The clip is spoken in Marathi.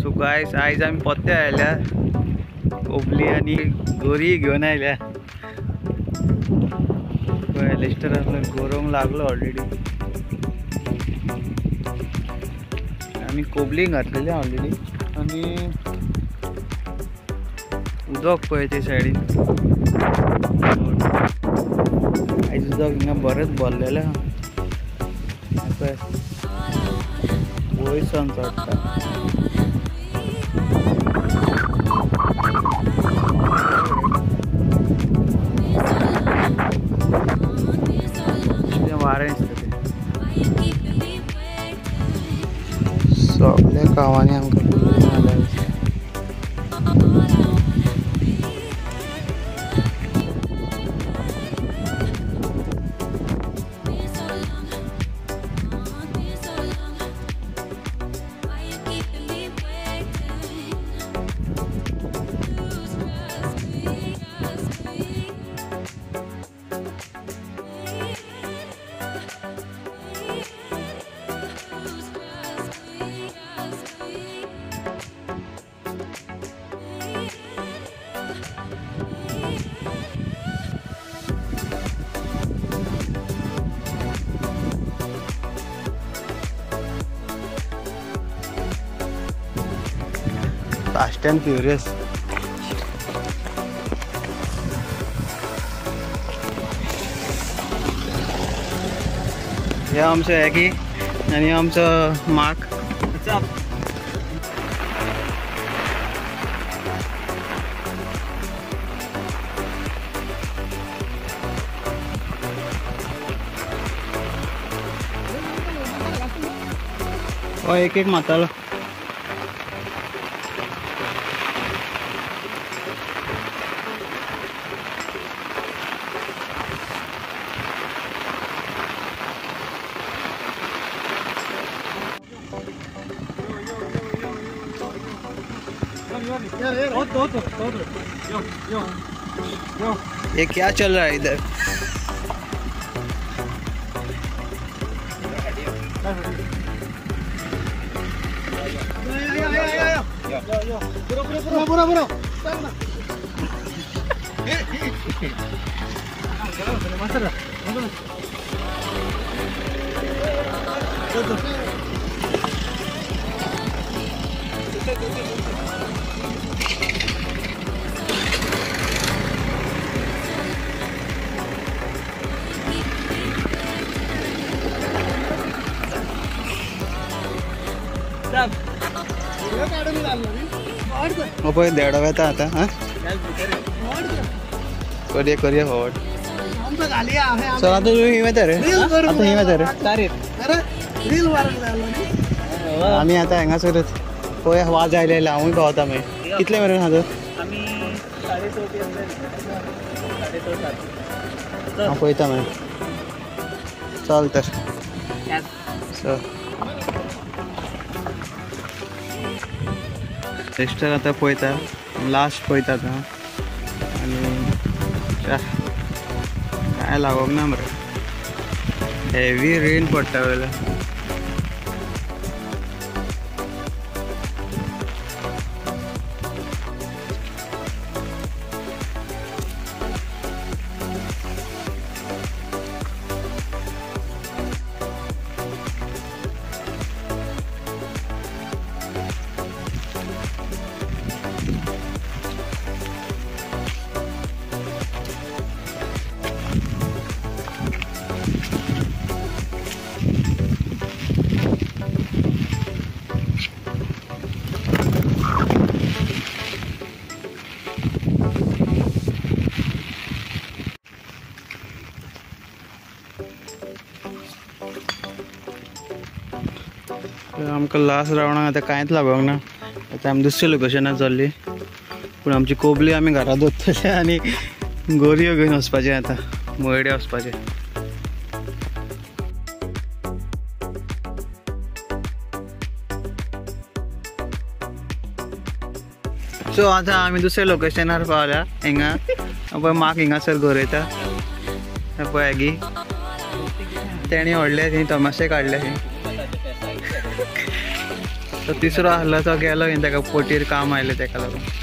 सो गायस आयज आमी पोत्ते आयल्या ओबली आनी गोरी घेवन आयल्या पळय लिस्टर आपल्याक लागलो ऑलरेडी आमी कोबली घातलेली ऑलरेडी आनी उदक पळय ते सायडीन आयज उदक हिंगा बरेंच भरलेलें. पळय वयसान चडटा कितें वारें दिसता तें सगळ्या गांवांनी आमकां Fast and Furious हे आमचो एगी आनी आमचो माक हो एक एक मातालो ये क्या चल रहा है इधर? हो देडो येता आतां हां? करया करया फॉवर्ड चल आतां तूं हिंग वता रे. आतां हिंग वता रे. आमी आतां हांगासरच पळय वाज आयलेले हांवूय पावता मागीर कितले मेरेन आहा. तर हांव पळयता मागीर चल तर चल. रेस्टर आतां पळयता लास्ट पळयता आतां. आनी काय लागोंक ना मरे हेवी रेन पडटा वेळेला आमकां लास्ट रावणाक आतां कांयच लागोंक ना. आतां आमी दुसऱ्या लोकेशनार चल्ली पूण आमची कोबली आमी घरा दवरतले आनी गोरयो घेवन वचपाचें आतां. मयडे वचपाचें सो आतां आमी दुसऱ्या लोकेशनार पावल्या हिंगा पळय माक हिंगासर गोरयता. पळय गी तेणी व्हडले थंय तमाशे काडले थंय तो तिसरो आहलो तो गेलो ताका पोटीर काम आयलें ताका लागून